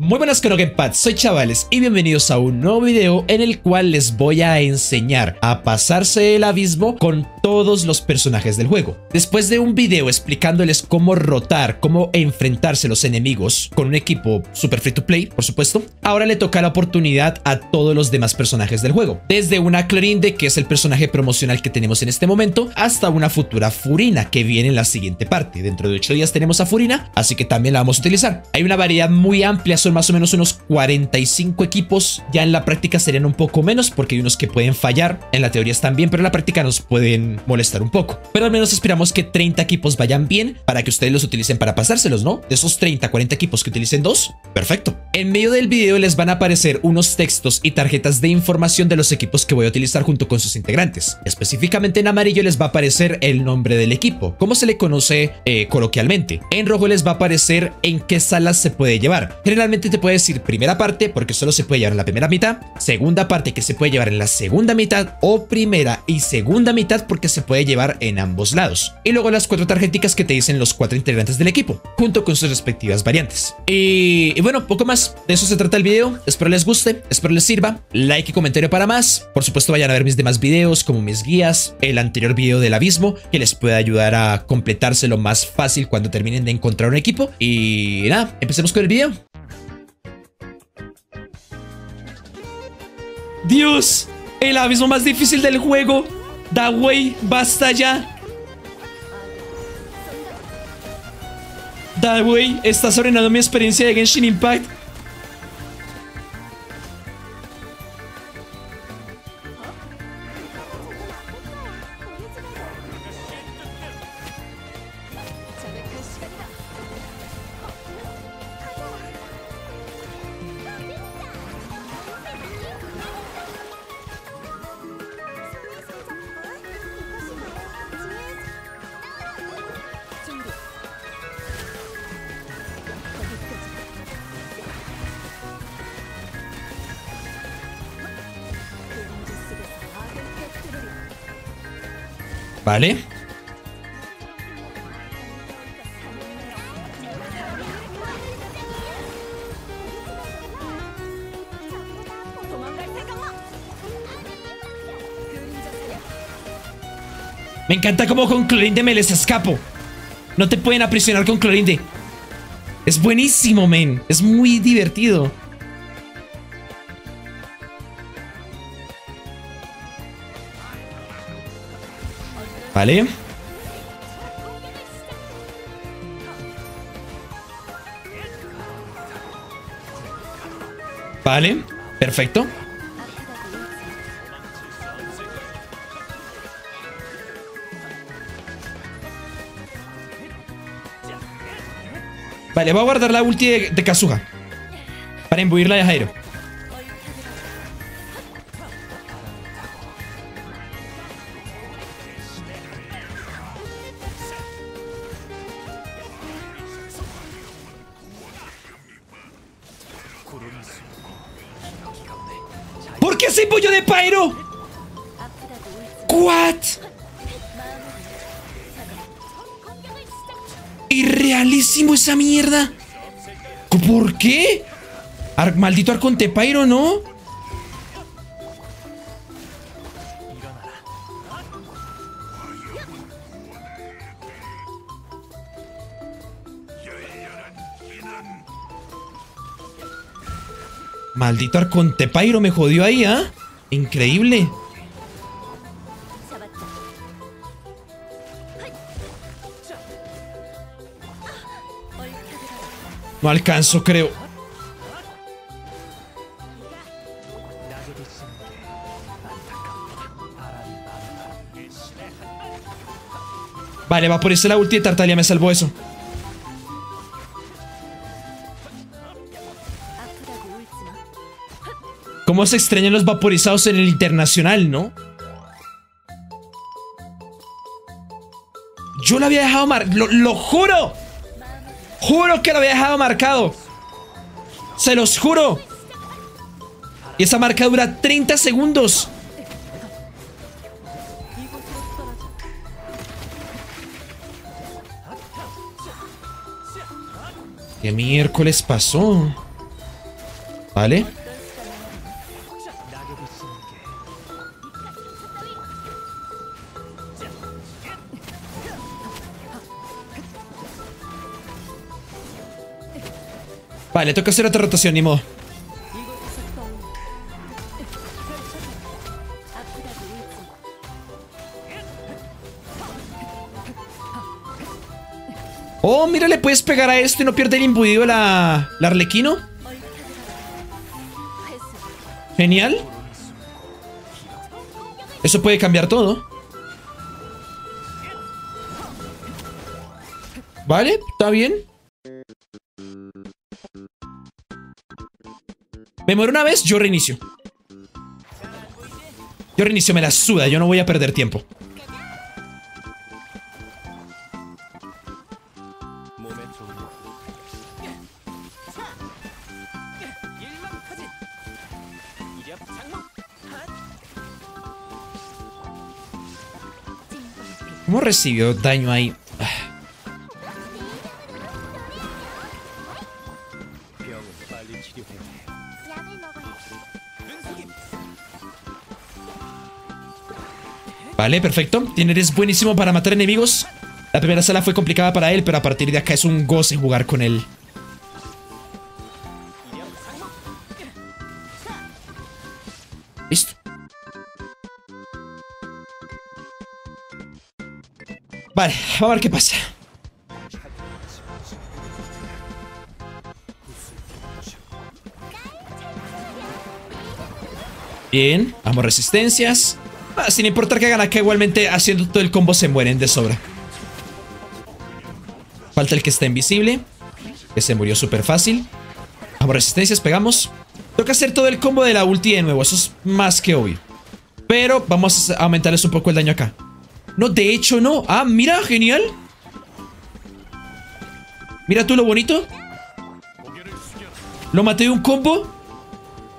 Muy buenas Gamepad, soy Chavales y bienvenidos a un nuevo video en el cual les voy a enseñar a pasarse el abismo con todos los personajes del juego. Después de un video explicándoles cómo rotar, cómo enfrentarse a los enemigos con un equipo super free to play, por supuesto, ahora le toca la oportunidad a todos los demás personajes del juego. Desde una Clorinde, que es el personaje promocional que tenemos en este momento, hasta una futura Furina que viene en la siguiente parte. Dentro de 8 días tenemos a Furina, así que también la vamos a utilizar. Hay una variedad muy amplia más o menos unos 45 equipos. Ya en la práctica serían un poco menos porque hay unos que pueden fallar. En la teoría están bien, pero en la práctica nos pueden molestar un poco. Pero al menos esperamos que 30 equipos vayan bien para que ustedes los utilicen para pasárselos, ¿no? De esos 30, 40 equipos que utilicen dos, perfecto. En medio del video les van a aparecer unos textos y tarjetas de información de los equipos que voy a utilizar junto con sus integrantes. Específicamente en amarillo les va a aparecer el nombre del equipo, como se le conoce eh, coloquialmente. En rojo les va a aparecer en qué salas se puede llevar. Generalmente te puede decir primera parte porque solo se puede llevar en la primera mitad, segunda parte que se puede llevar en la segunda mitad o primera y segunda mitad porque se puede llevar en ambos lados. Y luego las cuatro tarjeticas que te dicen los cuatro integrantes del equipo, junto con sus respectivas variantes. Y, y bueno, poco más. De eso se trata el video. Espero les guste, espero les sirva. Like y comentario para más. Por supuesto vayan a ver mis demás videos como mis guías, el anterior video del abismo que les puede ayudar a completarse lo más fácil cuando terminen de encontrar un equipo. Y nada, empecemos con el video. Dios, el abismo más difícil del juego. Da way, basta ya. Da way, estás arruinando mi experiencia de Genshin Impact. Vale. Me encanta como con Clorinde me les escapo. No te pueden aprisionar con Clorinde. Es buenísimo, men. Es muy divertido. Vale. Vale, perfecto. Vale, voy a guardar la ulti de, de. Para imbuirla de Jairo. Maldito Arconte Pyro, ¿no? Maldito Arcontepairo me jodió ahí, ¿ah? Increíble. No alcanzo, creo. Vale, va eso la ulti de Tartalia, me salvó eso. ¿Cómo se extrañan los vaporizados en el internacional, no? Yo lo había dejado marcado. Lo, juro. Juro que lo había dejado marcado. Se los juro. Y esa marca dura 30 segundos. ¿Qué miércoles pasó? Vale. Vale, toca hacer otra rotación, ni modo. Puedes pegar a esto y no pierde el imbuido la, la arlequino. Genial. Eso puede cambiar todo. Vale, está bien. Me muero una vez, yo reinicio. Yo reinicio, me la suda, yo no voy a perder tiempo. ¿Cómo recibió daño ahí? Vale, perfecto. Tiene eres buenísimo para matar enemigos. La primera sala fue complicada para él, pero a partir de acá es un goce jugar con él. Vale, vamos a ver qué pasa. Bien, vamos resistencias. Ah, sin importar que hagan acá, igualmente haciendo todo el combo se mueren de sobra. Falta el que está invisible. Que se murió súper fácil. Vamos resistencias, pegamos. Toca hacer todo el combo de la ulti de nuevo. Eso es más que obvio. Pero vamos a aumentarles un poco el daño acá. No, de hecho no. Ah, mira, genial. Mira tú lo bonito. Lo maté de un combo.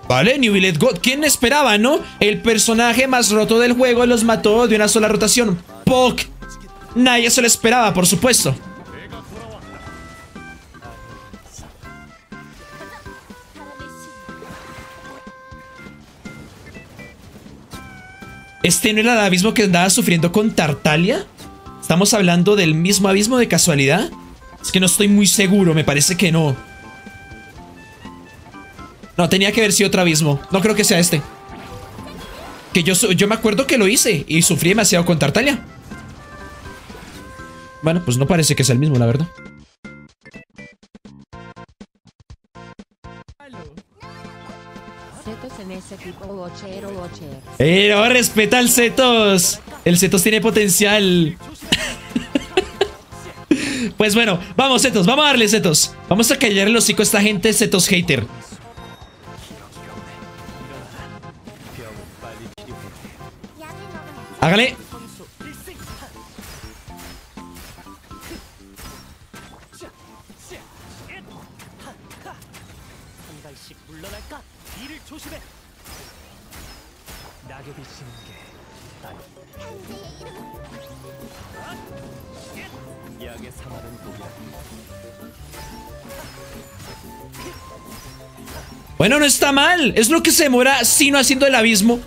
Vale, New God. ¿Quién esperaba, no? El personaje más roto del juego los mató de una sola rotación. ¡Poc! Nadie se lo esperaba, por supuesto. ¿Este no era el abismo que andaba sufriendo con Tartalia? ¿Estamos hablando del mismo abismo de casualidad? Es que no estoy muy seguro, me parece que no. No, tenía que haber sido otro abismo. No creo que sea este. Que yo, yo me acuerdo que lo hice y sufrí demasiado con Tartalia. Bueno, pues no parece que sea el mismo, la verdad. Pero respeta al Zetos. El Zetos tiene potencial. pues bueno, vamos Zetos, vamos a darle Zetos. Vamos a callar el hocico a esta gente Zetos hater. Hágale. Mal. Es lo que se demora sino haciendo el abismo.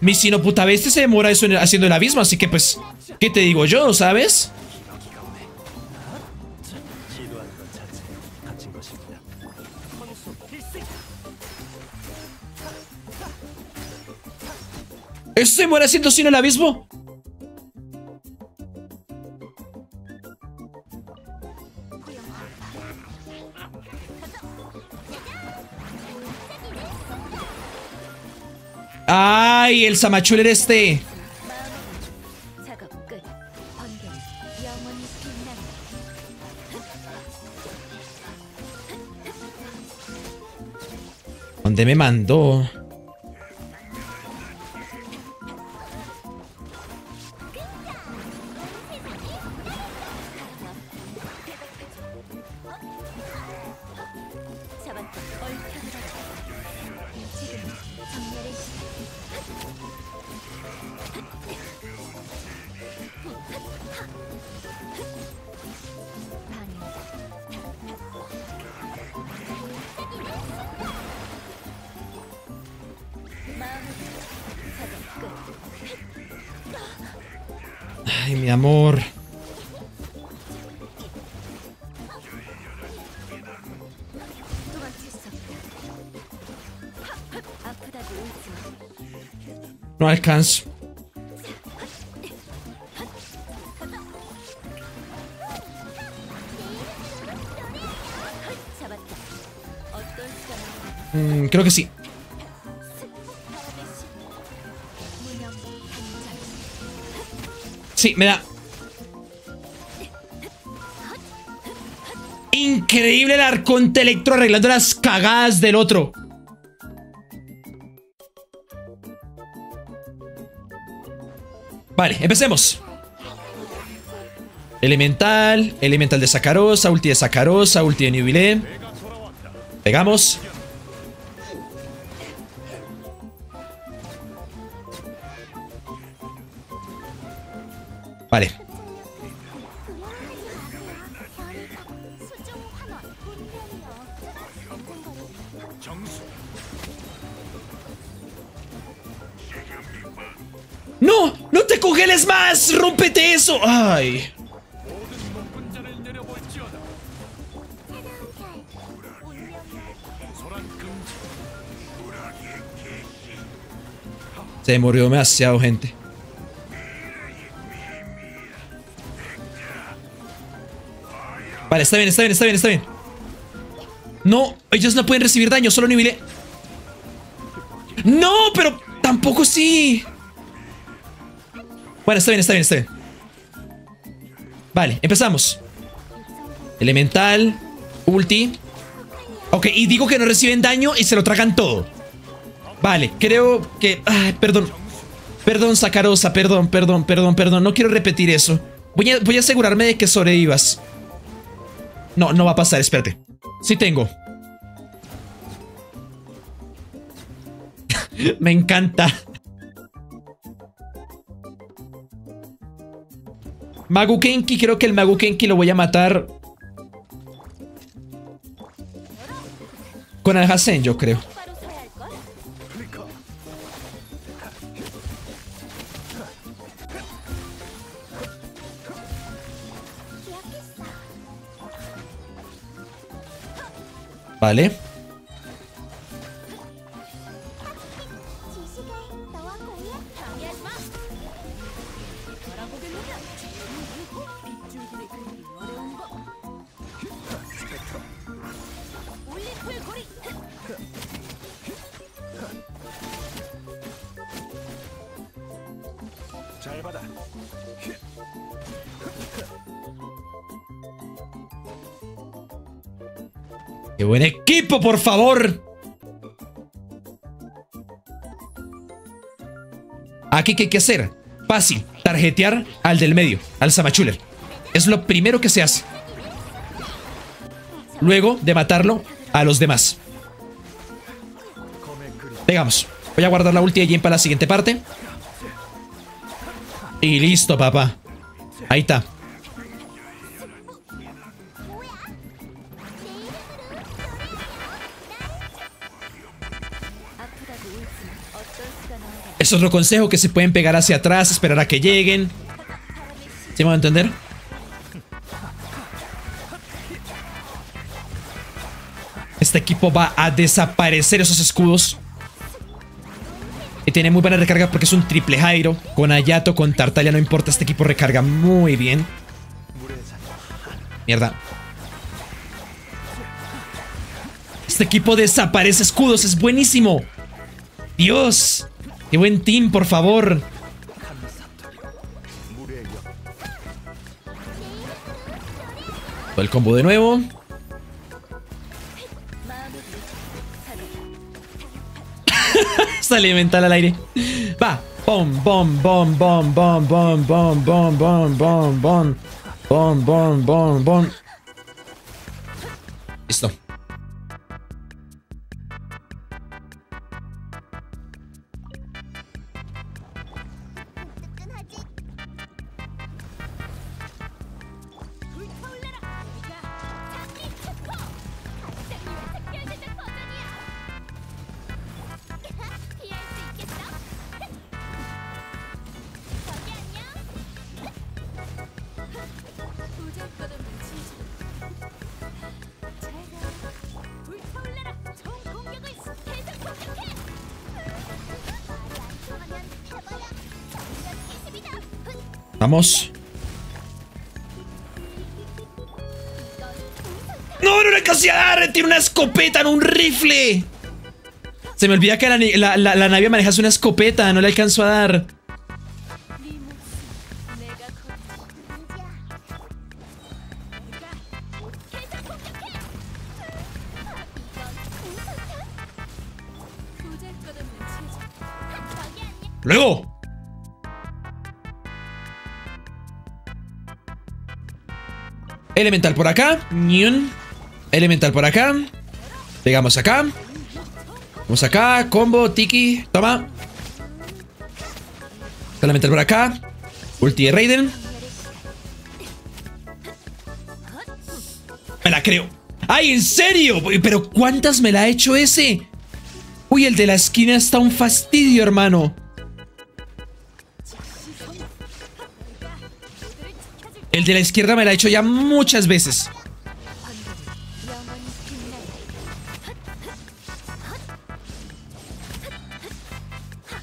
Mi sino puta bestia se demora eso haciendo el abismo, así que pues, ¿qué te digo yo, sabes? ¿Eso se demora haciendo sino el abismo? ¡Ay! El Samachuler este. ¿Dónde me mandó? No alcanzo. Mm, creo que sí. Sí, me da. Increíble el arconte electro arreglando las cagadas del otro. Vale, empecemos. Elemental, elemental de Sacarosa, ulti de Sacarosa, ulti de Nubilé. Pegamos. Vale. ¡Rómpete eso! ¡Ay! Se murió demasiado gente. Vale, está bien, está bien, está bien, está bien. No, ellos no pueden recibir daño, solo nivelé. No, pero tampoco sí. Bueno, está bien, está bien, está bien. Vale, empezamos. Elemental, ulti. Ok, y digo que no reciben daño y se lo tragan todo. Vale, creo que... Ay, perdón. Perdón, Sacarosa, perdón, perdón, perdón, perdón. No quiero repetir eso. Voy a, voy a asegurarme de que sobrevivas. No, no va a pasar, espérate. Sí tengo. Me encanta. Magukenki, creo que el Magukenki lo voy a matar. Con el Hasen, yo creo. Vale. ¡Qué buen equipo, por favor! Aquí, ¿qué hay que hacer? Fácil, tarjetear al del medio, al Samachuler. Es lo primero que se hace. Luego de matarlo a los demás. Pegamos. Voy a guardar la ulti Jin para la siguiente parte. Y listo, papá. Ahí está. Es otro consejo que se pueden pegar hacia atrás, esperar a que lleguen. ¿Sí me van a entender? Este equipo va a desaparecer esos escudos. Y tiene muy buena recarga porque es un triple Jairo. Con Ayato, con Tartaglia, no importa. Este equipo recarga muy bien. Mierda. Este equipo desaparece escudos. Es buenísimo. Dios. Qué buen team, por favor. El combo de nuevo. Sale mental al aire. Va. Bom, bom, bom, bom, bom, bom, bom, bom, bom, bom, bom. Bom, bom, bom, bom. Listo. Vamos. No, no le alcancé a dar. Tiene una escopeta, no un rifle. Se me olvida que la, nave maneja una escopeta. No le alcanzo a dar. Elemental por acá. Elemental por acá. Pegamos acá. Vamos acá. Combo, tiki. Toma. Elemental por acá. Ulti de Raiden. Me la creo. ¡Ay, en serio! ¿Pero cuántas me la ha hecho ese? Uy, el de la esquina está un fastidio, hermano. El de la izquierda me la ha hecho ya muchas veces.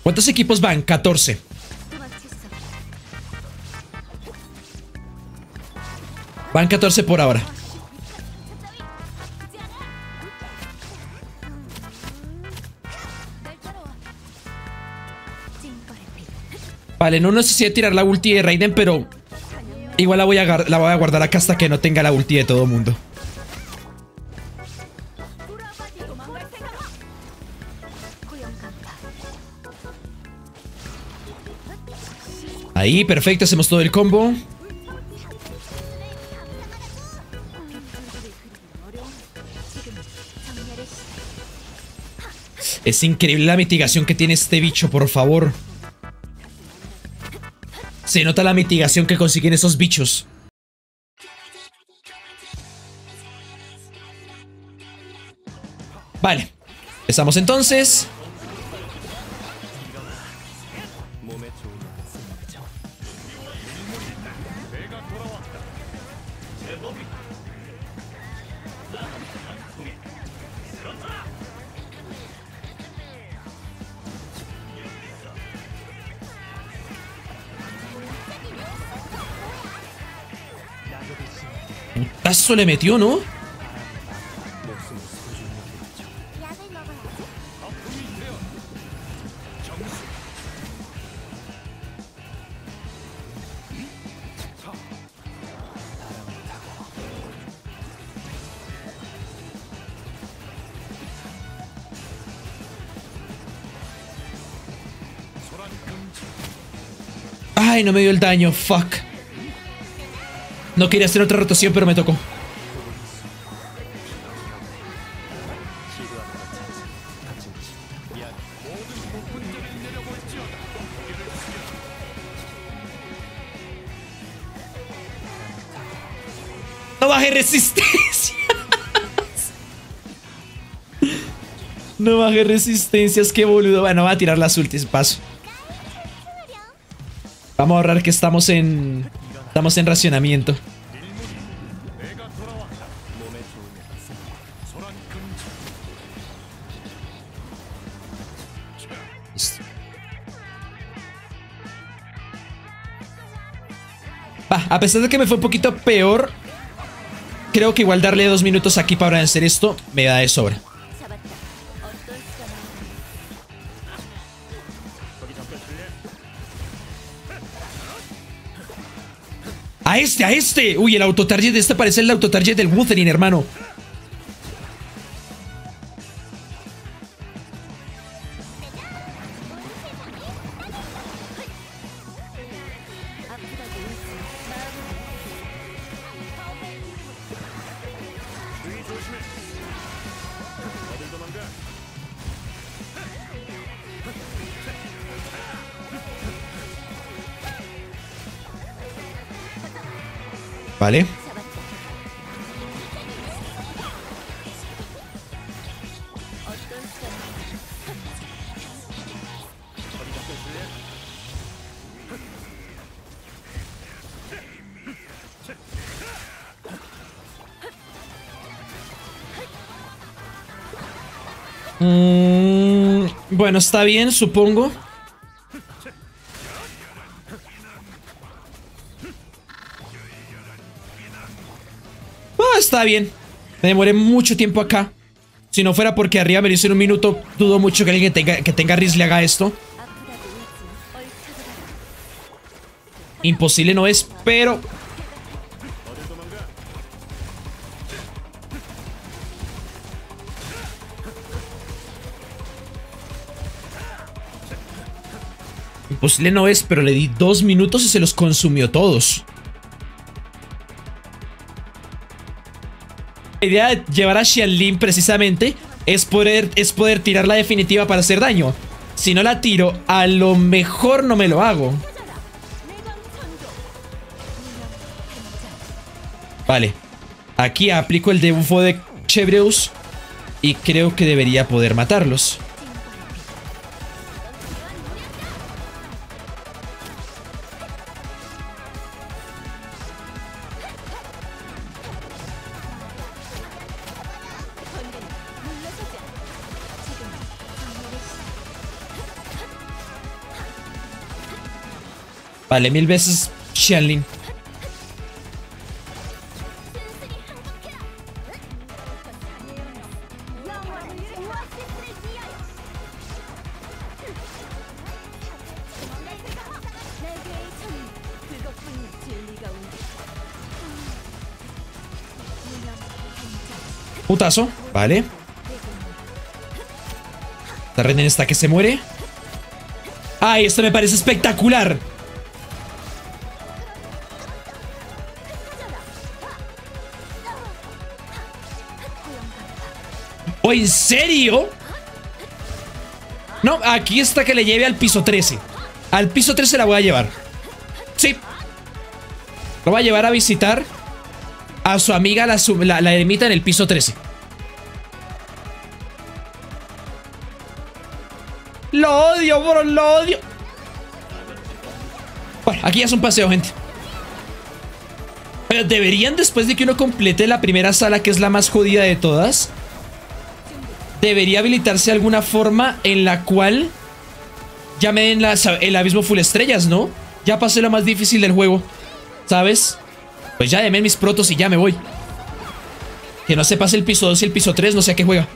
¿Cuántos equipos van? 14. Van 14 por ahora. Vale, no necesito tirar la ulti de Raiden, pero Igual la voy, a, la voy a guardar acá hasta que no tenga la ulti de todo mundo. Ahí, perfecto, hacemos todo el combo. Es increíble la mitigación que tiene este bicho, por favor. Se nota la mitigación que consiguen esos bichos. Vale. Empezamos entonces. Tazo le metió, ¿no? Ay, no me dio el daño, fuck. No quería hacer otra rotación, pero me tocó. No baje resistencias. No baje resistencias, qué boludo. Bueno, va a tirar las ultis, paso. Vamos a ahorrar que estamos en... Estamos en racionamiento. a pesar de que me fue un poquito peor, creo que igual darle dos minutos aquí para hacer esto me da de sobra. A este, a este. Uy, el autotarget de este parece el autotarget del Wuthering, hermano. ¿Vale? Mm, bueno, está bien, supongo. Está bien. Me demoré mucho tiempo acá. Si no fuera porque arriba me hizo en un minuto, dudo mucho que alguien que tenga, que tenga Riz le haga esto. Imposible no es, pero... Imposible no es, pero le di dos minutos y se los consumió todos. La idea de llevar a Xianlin precisamente es poder, es poder tirar la definitiva para hacer daño. Si no la tiro, a lo mejor no me lo hago. Vale. Aquí aplico el debuffo de Chevreus y creo que debería poder matarlos. Vale, mil veces Xianlin. Putazo, vale. Esta Rennen está que se muere. ¡Ay, esto me parece espectacular! ¿O en serio? No, aquí está que le lleve al piso 13. Al piso 13 la voy a llevar. Sí. Lo voy a llevar a visitar a su amiga la, la, ermita en el piso 13. Lo odio, bro, lo odio. Bueno, aquí ya es un paseo, gente. Pero deberían, después de que uno complete la primera sala, que es la más jodida de todas, debería habilitarse alguna forma en la cual ya me den el abismo full estrellas, ¿no? Ya pasé lo más difícil del juego, ¿sabes? Pues ya deme mis protos y ya me voy. Que no se pase el piso 2 y el piso 3, no sé a qué juega.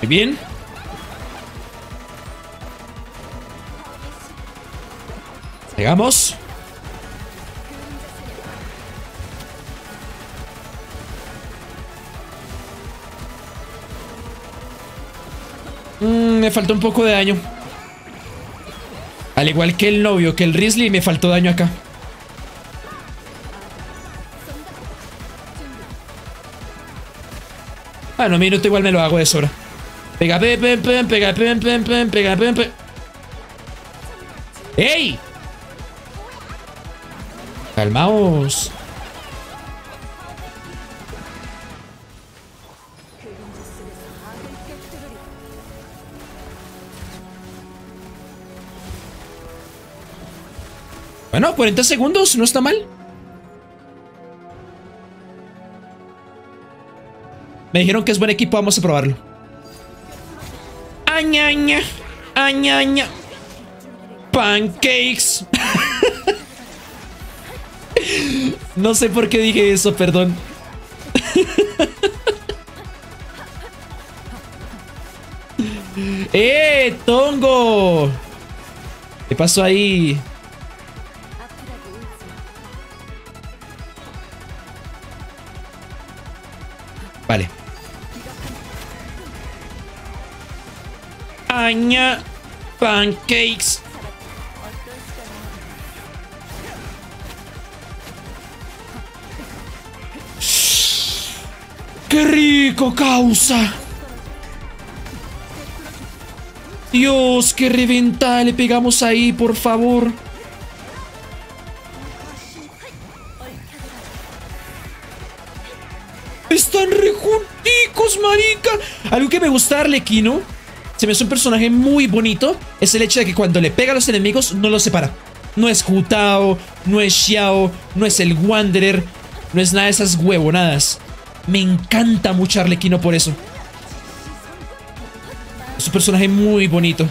Muy bien. Llegamos. Mm, me faltó un poco de daño. Al igual que el novio, que el Risley, me faltó daño acá. Bueno, un minuto igual me lo hago de sobra. Pega, pega, pega, pega, pega, pega, pega, pega. ¡Ey! Calmaos. Bueno, 40 segundos, no está mal. Me dijeron que es buen equipo, vamos a probarlo. Añaña, añaña. Pancakes. No sé por qué dije eso, perdón. ¡Eh, Tongo! ¿Qué pasó ahí? Vale. Aña pancakes. ¡Qué rico, causa! Dios, qué reventa le pegamos ahí, por favor. Están rejunticos, marica. Algo que me gusta de Arlequino, se me hace un personaje muy bonito, es el hecho de que cuando le pega a los enemigos no los separa. No es Jutao, no es Xiao, no es el Wanderer, no es nada de esas huevonadas. Me encanta mucho Arlequino por eso. Es un personaje muy bonito.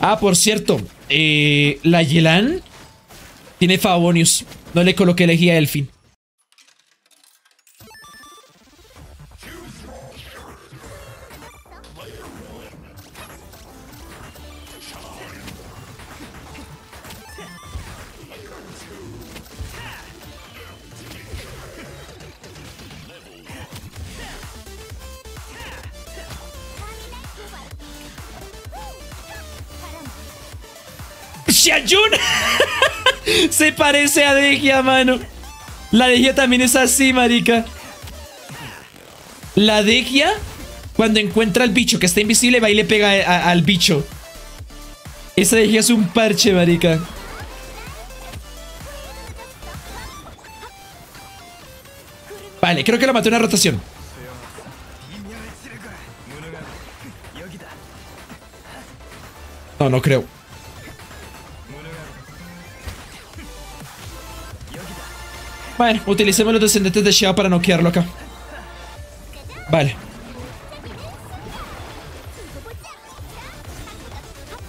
Ah, por cierto, eh, la Yelan tiene Favonius. No le coloqué elegía Elfin. Parece a Degia, mano. La Degia también es así, marica. La Degia, cuando encuentra al bicho que está invisible, va y le pega al bicho. Esa Degia es un parche, marica. Vale, creo que la maté una rotación. No, no creo. Bueno, utilicemos los descendientes de Xiao para noquearlo acá. Vale.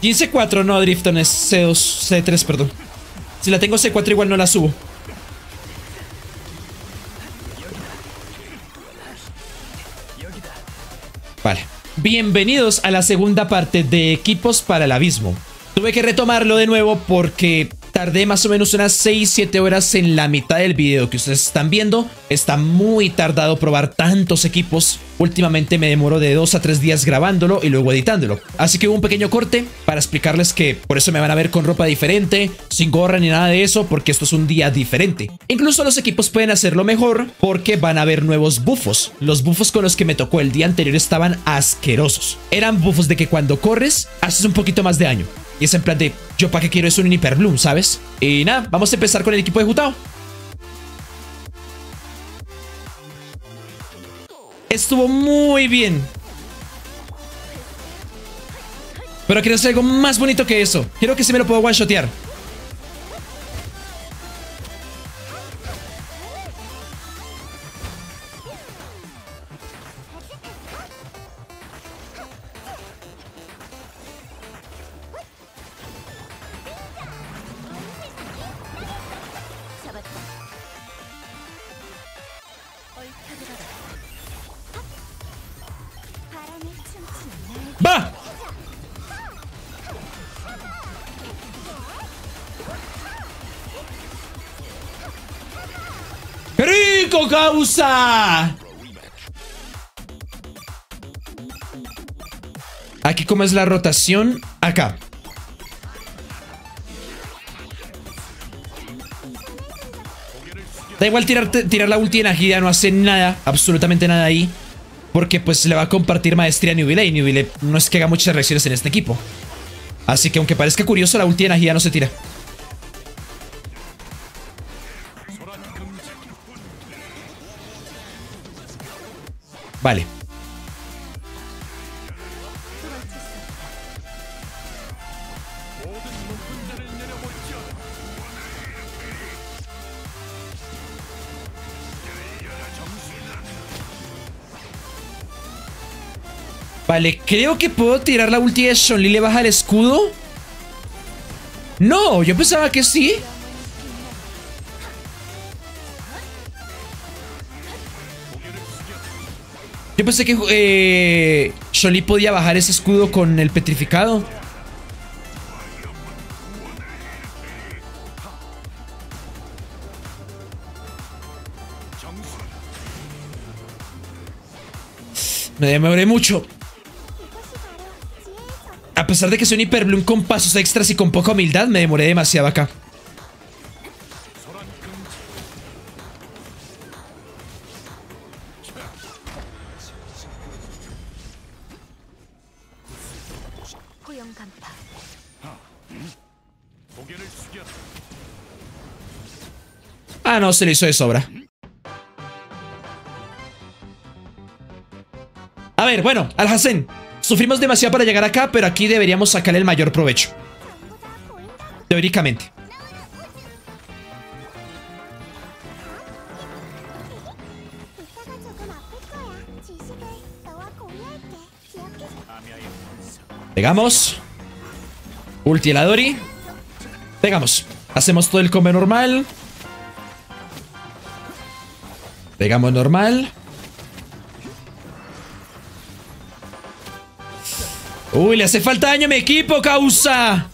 15-4, no, Drifton, es C2, C3, perdón. Si la tengo C4 igual no la subo. Vale. Bienvenidos a la segunda parte de Equipos para el Abismo. Tuve que retomarlo de nuevo porque Tardé más o menos unas 6-7 horas en la mitad del video que ustedes están viendo. Está muy tardado probar tantos equipos. Últimamente me demoro de 2 a 3 días grabándolo y luego editándolo. Así que hubo un pequeño corte para explicarles que por eso me van a ver con ropa diferente, sin gorra ni nada de eso, porque esto es un día diferente. Incluso los equipos pueden hacerlo mejor porque van a haber nuevos bufos. Los bufos con los que me tocó el día anterior estaban asquerosos. Eran bufos de que cuando corres haces un poquito más de daño. Y es en plan de, yo para qué quiero eso un Hyper Bloom, ¿sabes? Y nada, vamos a empezar con el equipo de Jutao. Estuvo muy bien. Pero quiero hacer algo más bonito que eso. Quiero que se me lo pueda one-shotear. Causa! Aquí cómo es la rotación. Acá. Da igual tirar, tirar la ulti en Agida, no hace nada, absolutamente nada ahí. Porque pues le va a compartir maestría a Nubile y Nubile no es que haga muchas reacciones en este equipo. Así que aunque parezca curioso, la ulti de energía no se tira. Vale. Vale, creo que puedo tirar la ulti de Shonli le baja el escudo. No, yo pensaba que sí. Yo pensé que eh, podía bajar ese escudo con el petrificado. Me demoré mucho. A pesar de que soy un hiperbloom con pasos extras y con poca humildad, me demoré demasiado acá. Ah, no, se le hizo de sobra. A ver, bueno, al Sufrimos demasiado para llegar acá, pero aquí deberíamos sacar el mayor provecho. Teóricamente. Pegamos. Ulti. Pegamos. Hacemos todo el come normal. Pegamos normal. Uy, le hace falta daño a mi equipo, causa.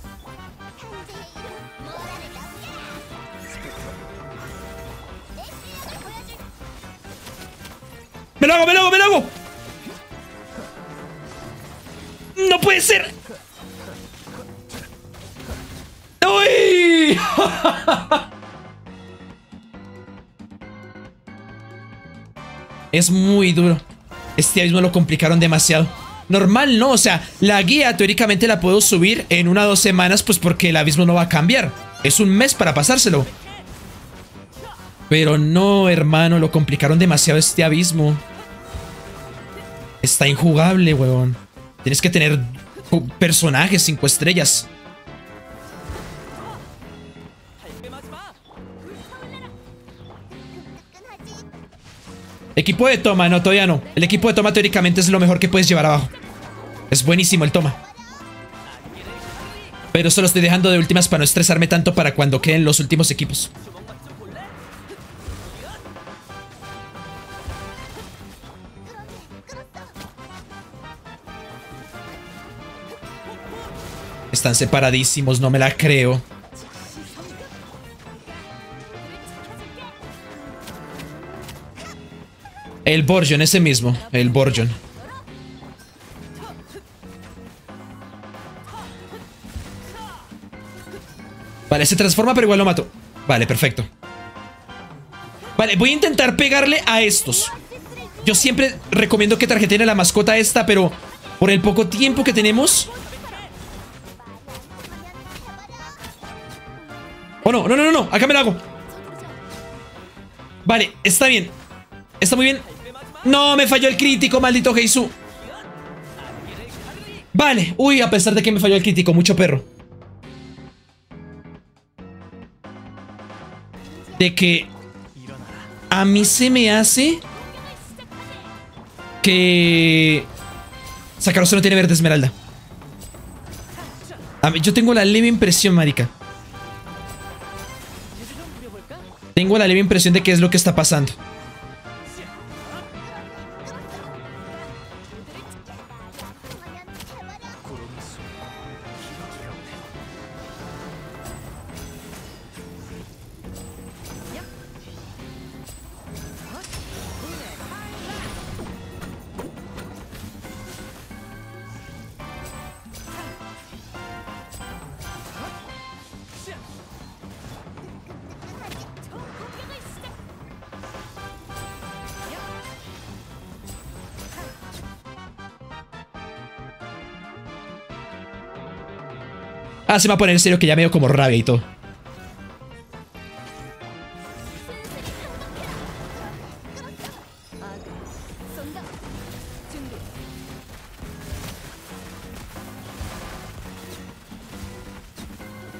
Es muy duro. Este abismo lo complicaron demasiado. Normal, ¿no? O sea, la guía teóricamente la puedo subir en una o dos semanas, pues porque el abismo no va a cambiar. Es un mes para pasárselo. Pero no, hermano, lo complicaron demasiado este abismo. Está injugable, weón. Tienes que tener personajes cinco estrellas. Equipo de toma, no, todavía no. El equipo de toma teóricamente es lo mejor que puedes llevar abajo. Es buenísimo el toma. Pero solo estoy dejando de últimas para no estresarme tanto para cuando queden los últimos equipos. Están separadísimos, no me la creo. El Borjon, ese mismo. El Borjon. Vale, se transforma pero igual lo mato. Vale, perfecto. Vale, voy a intentar pegarle a estos. Yo siempre recomiendo que tarjetine la mascota esta, pero por el poco tiempo que tenemos... Oh, no, no, no, no, acá me lo hago. Vale, está bien. Está muy bien. No, me falló el crítico, maldito Heisu. Vale, uy, a pesar de que me falló el crítico, mucho perro. De que a mí se me hace que Sakaroso no tiene verde esmeralda. A mí, yo tengo la leve impresión, marica. Tengo la leve impresión de que es lo que está pasando. Ah, se va a poner en serio que ya me dio como rabia y todo.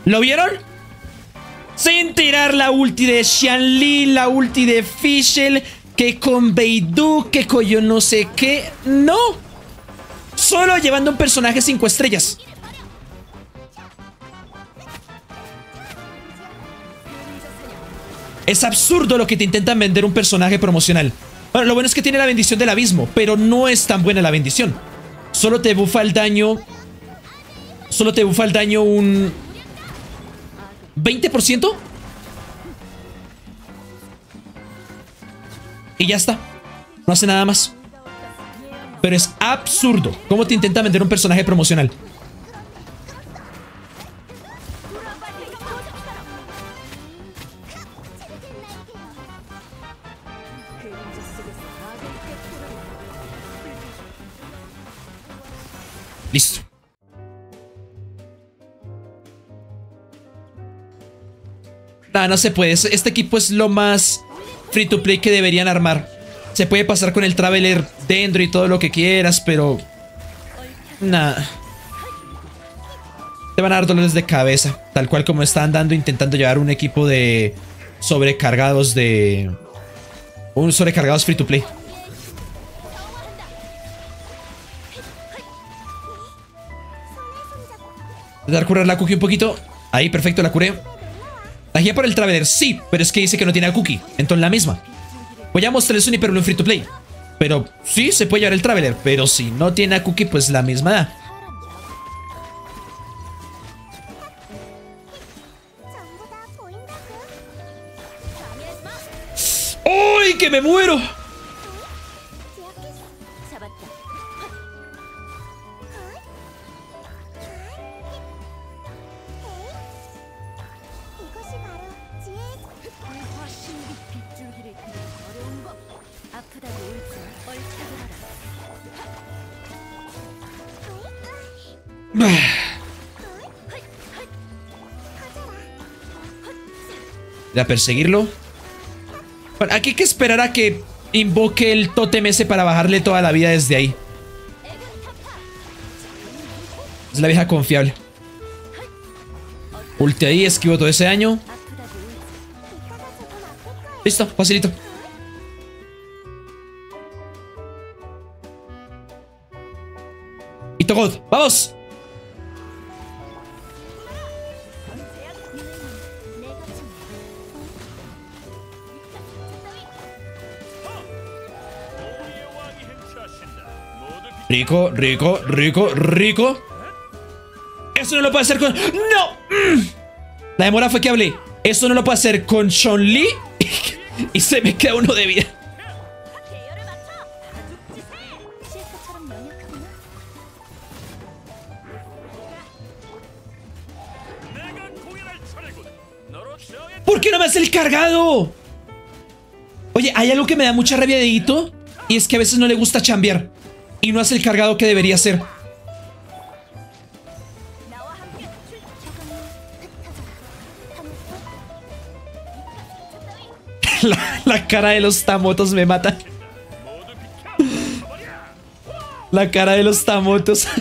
¿Lo vieron? Sin tirar la ulti de Xianli, la ulti de Fischl, que con Beidou, que con yo no sé qué. ¡No! Solo llevando un personaje 5 estrellas. Es absurdo lo que te intentan vender un personaje promocional. Bueno, lo bueno es que tiene la bendición del abismo, pero no es tan buena la bendición. Solo te bufa el daño... Solo te bufa el daño un... ¿20%? Y ya está. No hace nada más. Pero es absurdo cómo te intenta vender un personaje promocional. No se puede. Este equipo es lo más free to play que deberían armar. Se puede pasar con el Traveler dentro y todo lo que quieras, pero... Nada. Te van a dar dolores de cabeza. Tal cual como están dando intentando llevar un equipo de sobrecargados de... Un sobrecargados free to play. Dar curar la cookie un poquito. Ahí, perfecto, la curé. La guía por el Traveler, sí, pero es que dice que no tiene a cookie. Entonces la misma. Voy a mostrarles un hiperblue en free to play. Pero sí, se puede llevar el Traveler. Pero si no tiene a cookie, pues la misma da. ¡Uy, que me muero! A perseguirlo. Bueno, aquí hay que esperar a que invoque el totem ese para bajarle toda la vida desde ahí. Es la vieja confiable. Ulte ahí, esquivo todo ese daño. Listo, facilito. Y God, ¡vamos! Rico, rico, rico, rico. Eso no lo puede hacer con... ¡No! Mm. La demora fue que hablé. Eso no lo puede hacer con Lee. Y se me queda uno de vida. ¿Por qué no me hace el cargado? Oye, hay algo que me da mucha rabia de Ito. Y es que a veces no le gusta chambear y no hace el cargado que debería hacer. La, cara de los tamotos me mata. La cara de los tamotos.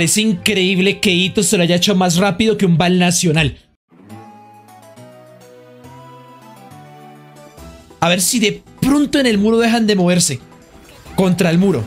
parece increíble que Ito se lo haya hecho más rápido que un bal nacional. A ver si de pronto en el muro dejan de moverse. Contra el muro.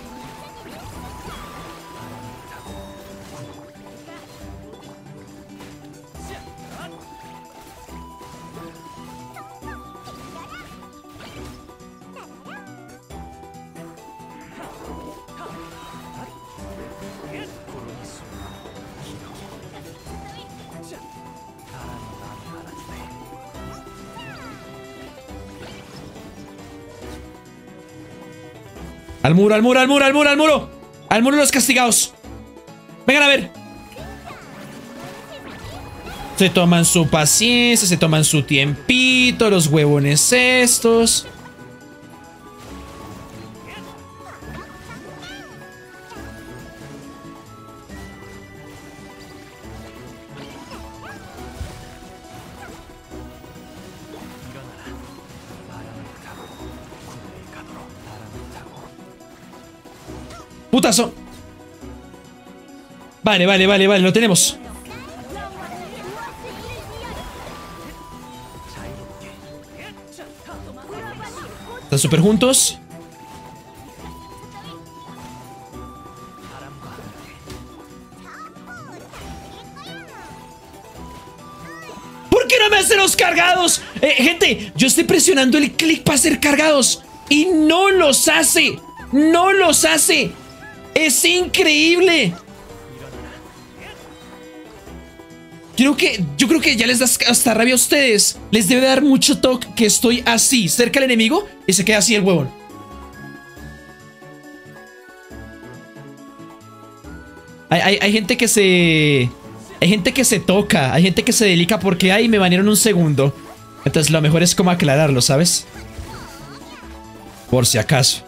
Al muro, al muro, al muro, al muro, al muro. Al muro los castigados. Vengan a ver. Se toman su paciencia, se toman su tiempito, los huevones estos. ¡Putazo! Vale, vale, vale, vale, lo tenemos. Están súper juntos. ¿Por qué no me hacen los cargados? Eh, gente, yo estoy presionando el clic para hacer cargados. Y no los hace. No los hace. ¡Es increíble! Creo que, yo creo que ya les da hasta rabia a ustedes. Les debe dar mucho toque que estoy así, cerca del enemigo, y se queda así el huevón. Hay, hay, gente que se... Hay gente que se toca, hay gente que se delica porque, ay, me banearon un segundo. Entonces lo mejor es como aclararlo, ¿sabes? Por si acaso.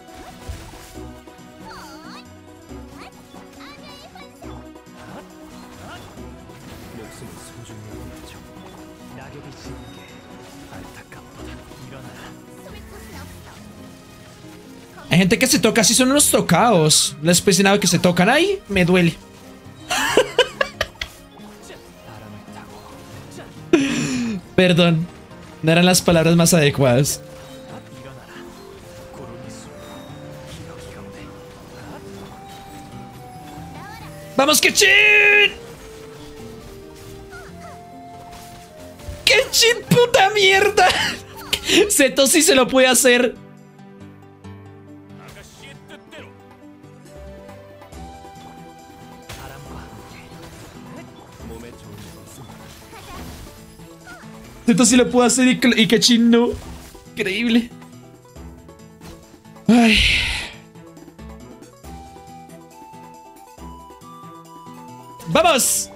Hay gente que se toca, así son unos tocados. Les nada que se tocan. ahí, me duele. Perdón, no eran las palabras más adecuadas. ¡Vamos, Kechin! ¡Kechin, puta mierda! Seto sí se lo puede hacer. Esto sí lo puedo hacer y, y Kachin. Increíble. Ay. ¡Vamos!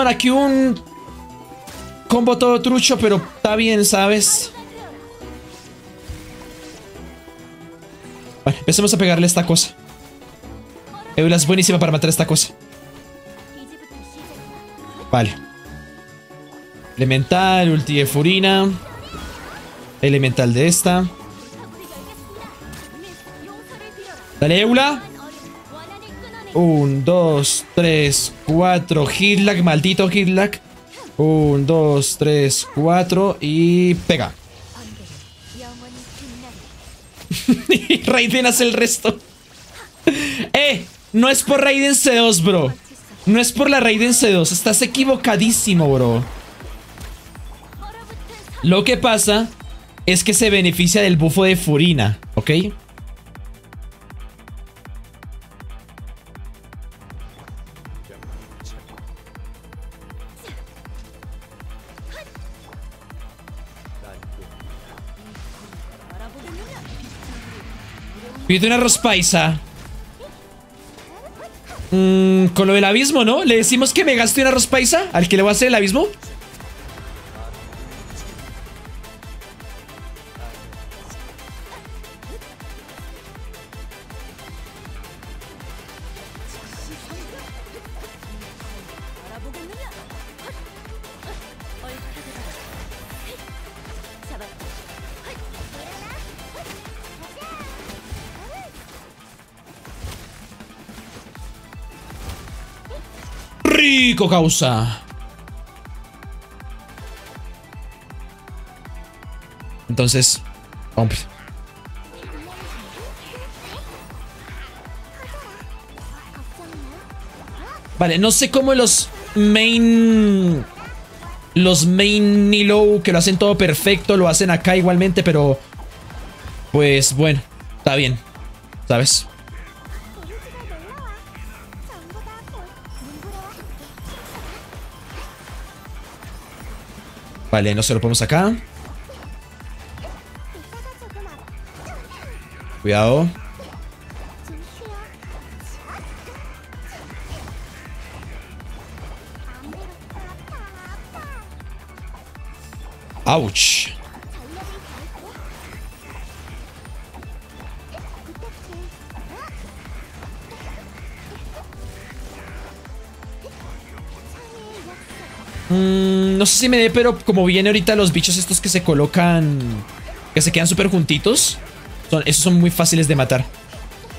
Bueno, aquí un combo todo trucho, pero está bien, ¿sabes? Vale, empecemos a pegarle esta cosa. Eula es buenísima para matar esta cosa. Vale. Elemental, ulti de Furina. Elemental de esta. Dale, Eula. Un, dos, tres, cuatro. Hitlag, maldito Hitlag. Un, dos, tres, cuatro. Y pega. Raiden hace el resto. ¡Eh! No es por Raiden C2, bro. No es por la Raiden C2. Estás equivocadísimo, bro. Lo que pasa es que se beneficia del bufo de Furina, ¿ok? Pide una rospaisa. Mm, con lo del abismo, ¿no? Le decimos que me gaste una rospaisa al que le voy a hacer el abismo. Causa. Entonces, hombre. Vale, no sé cómo los main... Los main Nilo que lo hacen todo perfecto, lo hacen acá igualmente, pero... Pues bueno, está bien, ¿sabes? Vale, no se lo ponemos acá. Cuidado. Ouch. No sé si me dé, pero como viene ahorita los bichos estos que se colocan... Que se quedan súper juntitos. Son, esos son muy fáciles de matar.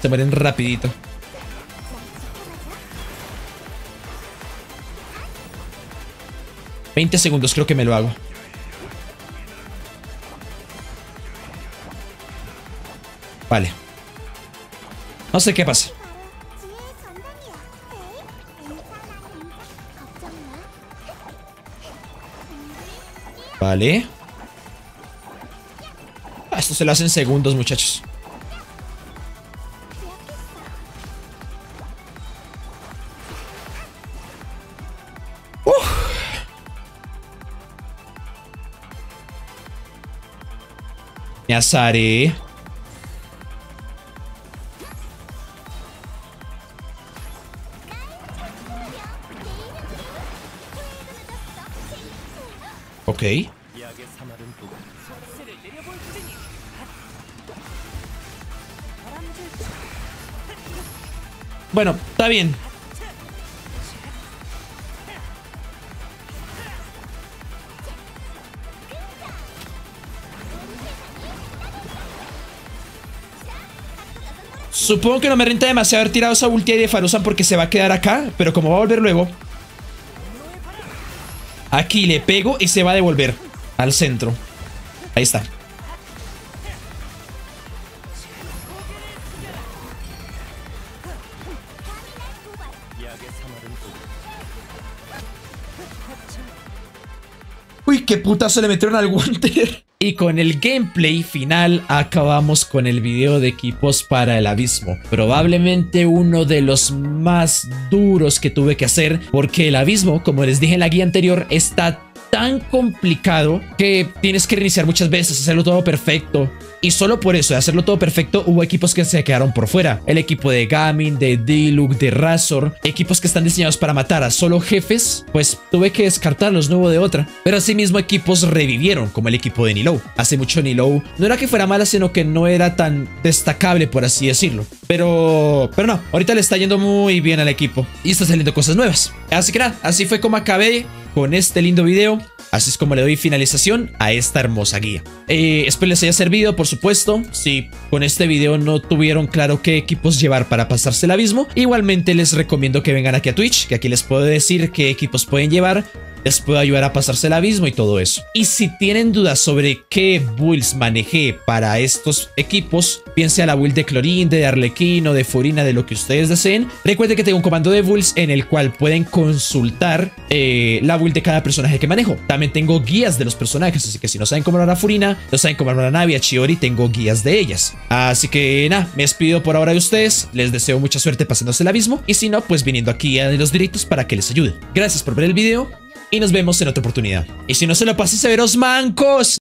Se mueren rapidito. ¿20 segundos creo que me lo hago. Vale. No sé qué pasa. Ah, esto se lo hacen segundos, muchachos. Uf. Nyasari. Ok. Bueno, está bien. Supongo que no me renta demasiado haber tirado esa ulti de Farusan porque se va a quedar acá, pero como va a volver luego, aquí le pego y se va a devolver al centro. Ahí está. Qué puta se le metieron al Wanter. Y con el gameplay final acabamos con el video de equipos para el abismo. Probablemente uno de los más duros que tuve que hacer porque el abismo, como les dije en la guía anterior, está tan complicado que tienes que reiniciar muchas veces, hacerlo todo perfecto. Y solo por eso, de hacerlo todo perfecto, hubo equipos que se quedaron por fuera. El equipo de Gamin, de Diluc, de Razor, equipos que están diseñados para matar a solo jefes, pues tuve que descartarlos, no hubo de otra. Pero asimismo equipos revivieron, como el equipo de Nilou. Hace mucho Nilou no era que fuera mala, sino que no era tan destacable, por así decirlo. Pero, pero no, ahorita le está yendo muy bien al equipo y está saliendo cosas nuevas. Así que nada, así fue como acabé con este lindo video. Así es como le doy finalización a esta hermosa guía. Eh, espero les haya servido, por supuesto. Si con este video no tuvieron claro qué equipos llevar para pasarse el abismo, igualmente les recomiendo que vengan aquí a Twitch, que aquí les puedo decir qué equipos pueden llevar les puedo ayudar a pasarse el abismo y todo eso. Y si tienen dudas sobre qué builds manejé para estos equipos, piense a la build de Clorin, de Arlequino, de Furina, de lo que ustedes deseen, recuerden que tengo un comando de builds en el cual pueden consultar eh, la build de cada personaje que manejo. También tengo guías de los personajes, así que si no saben cómo armar a Furina, no saben cómo armar a Navi, a Chiori, tengo guías de ellas. Así que nada, me despido por ahora de ustedes, les deseo mucha suerte pasándose el abismo y si no, pues viniendo aquí a los directos para que les ayude. Gracias por ver el video y nos vemos en otra oportunidad. Y si no se lo pasen severos mancos.